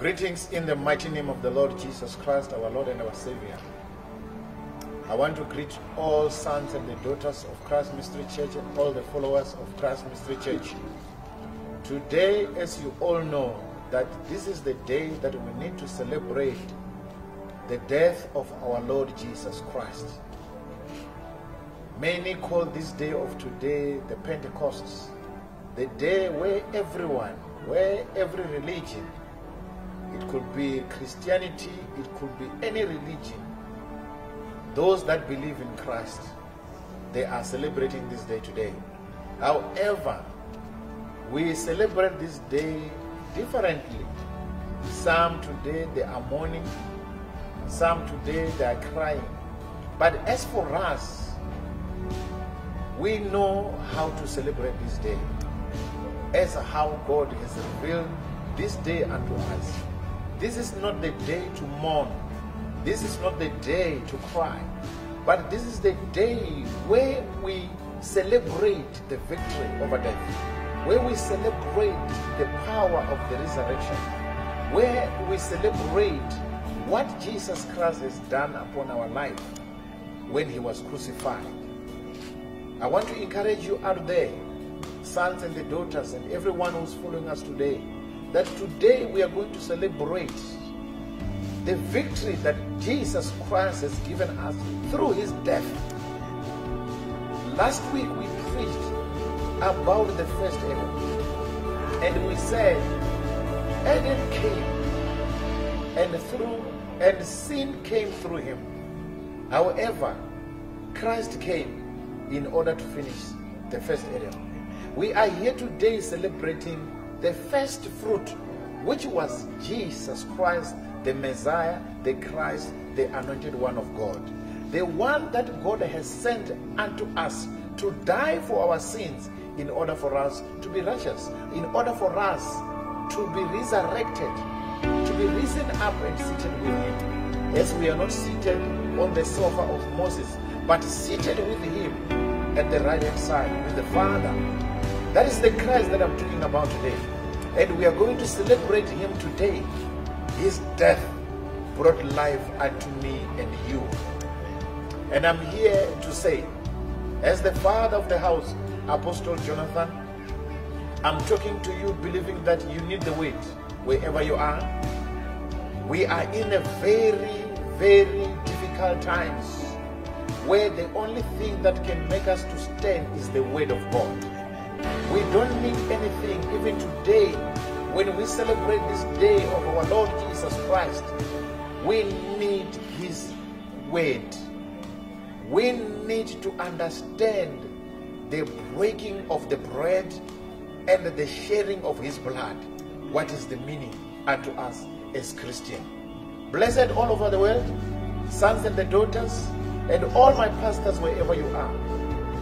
Greetings in the mighty name of the Lord Jesus Christ, our Lord and our Savior. I want to greet all sons and the daughters of Christ Mystery Church and all the followers of Christ Mystery Church. Today, as you all know, that this is the day that we need to celebrate the death of our Lord Jesus Christ. Many call this day of today the Pentecost, the day where everyone, where every religion, it could be Christianity, it could be any religion, those that believe in Christ, they are celebrating this day today. However, we celebrate this day differently. Some today they are mourning, some today they are crying. But as for us, we know how to celebrate this day as how God has revealed this day unto us. This is not the day to mourn. This is not the day to cry. But this is the day where we celebrate the victory over death, where we celebrate the power of the resurrection, where we celebrate what Jesus Christ has done upon our life when he was crucified. I want to encourage you out there, sons and the daughters, and everyone who's following us today, that today we are going to celebrate the victory that Jesus Christ has given us through his death. Last week we preached about the first Adam, and we said Adam came and through and sin came through him. However, Christ came in order to finish the first Adam. We are here today celebrating the first fruit, which was Jesus Christ, the Messiah, the Christ, the anointed one of God. The one that God has sent unto us to die for our sins in order for us to be righteous, in order for us to be resurrected, to be risen up and seated with Him. Yes, we are not seated on the sofa of Moses, but seated with Him at the right hand side with the Father. That is the Christ that I'm talking about today. And we are going to celebrate Him today. His death brought life unto me and you. And I'm here to say, as the father of the house, Apostle Jonathan, I'm talking to you believing that you need the weight wherever you are. We are in a very, very difficult times where the only thing that can make us to stand is the word of God. We don't need anything even today when we celebrate this day of our Lord Jesus Christ. We need his word. We need to understand the breaking of the bread and the sharing of his blood. What is the meaning unto us as Christians? Blessed all over the world, sons and the daughters, and all my pastors wherever you are.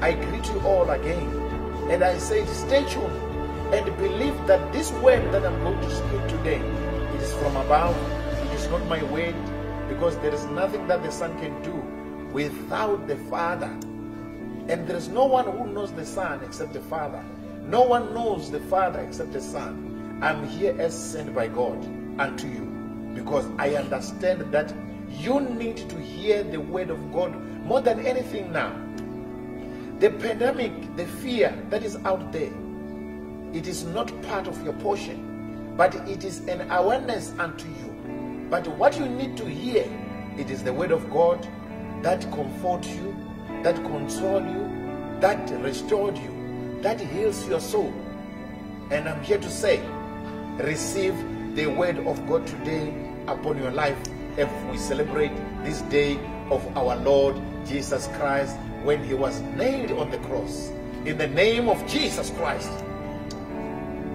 I greet you all again. And I say, stay tuned and believe that this word that I'm going to speak today, is from above. It is not my word because there is nothing that the Son can do without the Father. And there is no one who knows the Son except the Father. No one knows the Father except the Son. I'm here as sent by God unto you because I understand that you need to hear the word of God more than anything now. The pandemic, the fear that is out there, it is not part of your portion, but it is an awareness unto you. But what you need to hear, it is the word of God that comforts you, that console you, that restored you, that heals your soul. And I'm here to say, receive the word of God today upon your life if we celebrate this day of our Lord Jesus Christ when he was nailed on the cross. In the name of Jesus Christ.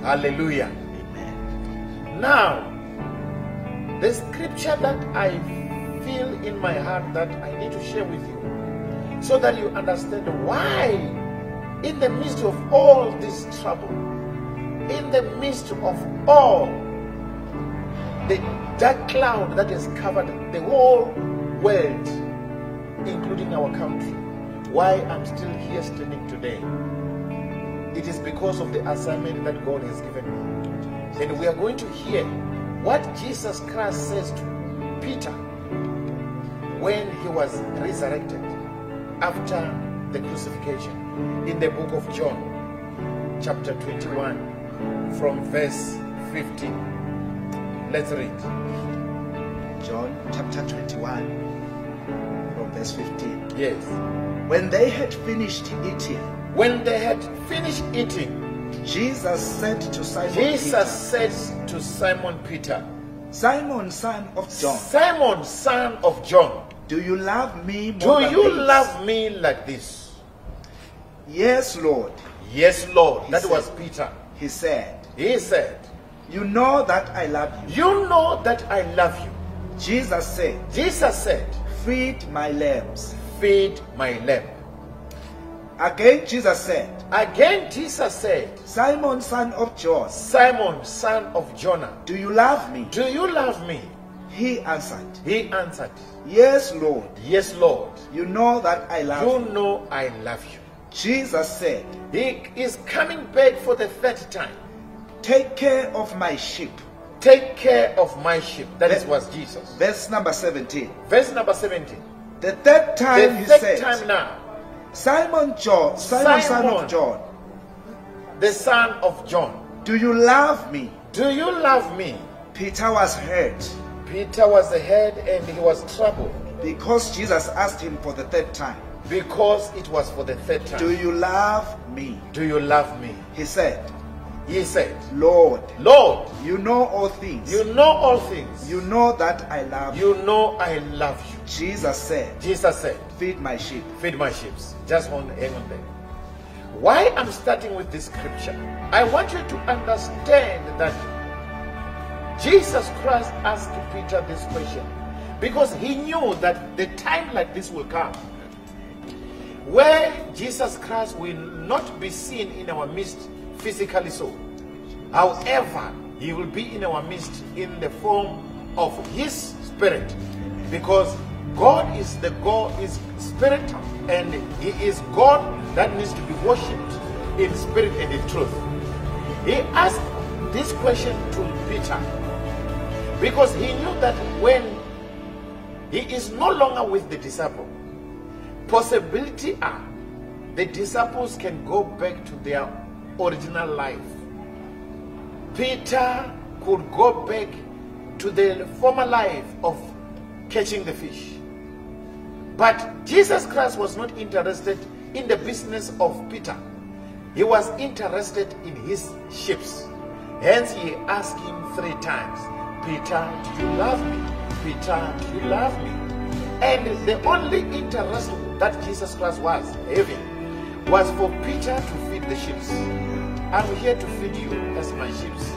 Hallelujah. Amen. Now, the scripture that I feel in my heart that I need to share with you so that you understand why, in the midst of all this trouble, in the midst of all the dark cloud that has covered the whole world, including our country, why I'm still here standing today. It is because of the assignment that God has given me. And we are going to hear what Jesus Christ says to Peter when he was resurrected after the crucifixion in the book of John, chapter 21, from verse 15. Let's read. John chapter 21, from verse 15. Yes. When they had finished eating, When they had finished eating, Jesus said to Simon Jesus Peter, said to Simon Peter, Simon, son of John, Simon, son of John, do you love me do more than you these?" love me like this? Yes, Lord, Yes, Lord. He That said- was Peter. he said. He said, You know that I love you. You know that I love you. Jesus said, Jesus said, Feed my lambs. Feed my lamb. Again, Jesus said, Again, Jesus said, Simon, son of John, Simon, son of Jonah, do you love me? do you love me? He answered, He answered, Yes, Lord, Yes, Lord. you know that I love you. You know I love you. Jesus said, He is coming back for the third time. Take care of my sheep. Take care of my sheep. That is was Jesus. Verse number 17. Verse number 17. The third time The he third said, time now, Simon John, Simon, son of John, the son of John, do you love me? do you love me? Peter was hurt Peter was ahead and he was troubled because Jesus asked him for the third time, because it was for the third time. Do you love me? Do you love me? He said, He said, Lord, Lord, you know all things. you know all things. You know that I love you. You know I love you. Jesus said, Jesus said, Feed my sheep. Feed my sheep. Just hold, hang on there. Why I'm starting with this scripture, I want you to understand that Jesus Christ asked Peter this question because he knew that the time like this will come where Jesus Christ will not be seen in our midst physically so. However, he will be in our midst in the form of his spirit because God is the God is spirit and he is God that needs to be worshipped in spirit and in truth. He asked this question to Peter because he knew that when he is no longer with the disciple, possibility are the disciples can go back to their original life. Peter could go back to the former life of catching the fish. But Jesus Christ was not interested in the business of Peter. He was interested in his ships. Hence he asked him three times, Peter, do you love me? Peter, do you love me? And the only interest that Jesus Christ was having was for Peter to feed the ships. I'm here to feed you as my ships.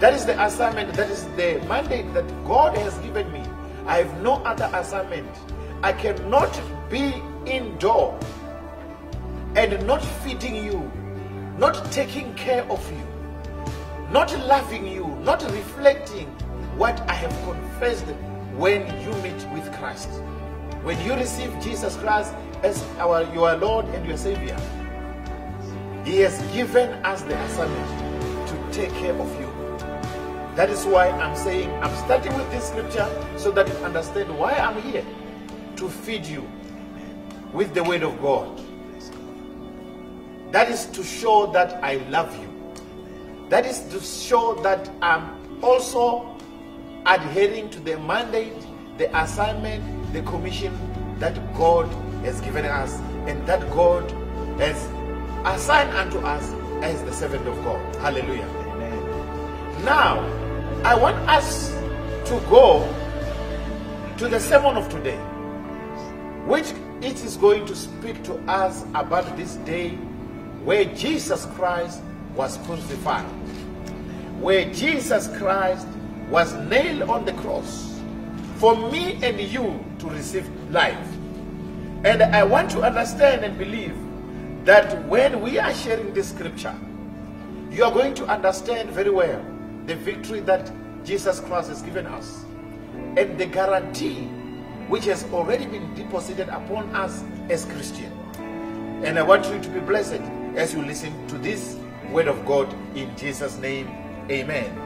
That is the assignment, that is the mandate that God has given me. I have no other assignment. I cannot be indoor and not feeding you, not taking care of you, not loving you, not reflecting what I have confessed when you meet with Christ. When you receive Jesus Christ as our your Lord and your Savior, He has given us the assignment to take care of you. That is why I'm saying I'm starting with this scripture so that you understand why I'm here to feed you with the word of God. That is to show that I love you. That is to show that I'm also adhering to the mandate, the assignment, the commission that God has given us and that God has assigned unto us as the servant of God. Hallelujah. Amen. Now, I want us to go to the sermon of today, which it is going to speak to us about this day where Jesus Christ was crucified, where Jesus Christ was nailed on the cross for me and you to receive life. And I want to understand and believe that when we are sharing this scripture, you are going to understand very well the victory that Jesus Christ has given us and the guarantee which has already been deposited upon us as Christian. And I want you to be blessed as you listen to this word of God in Jesus' name. Amen.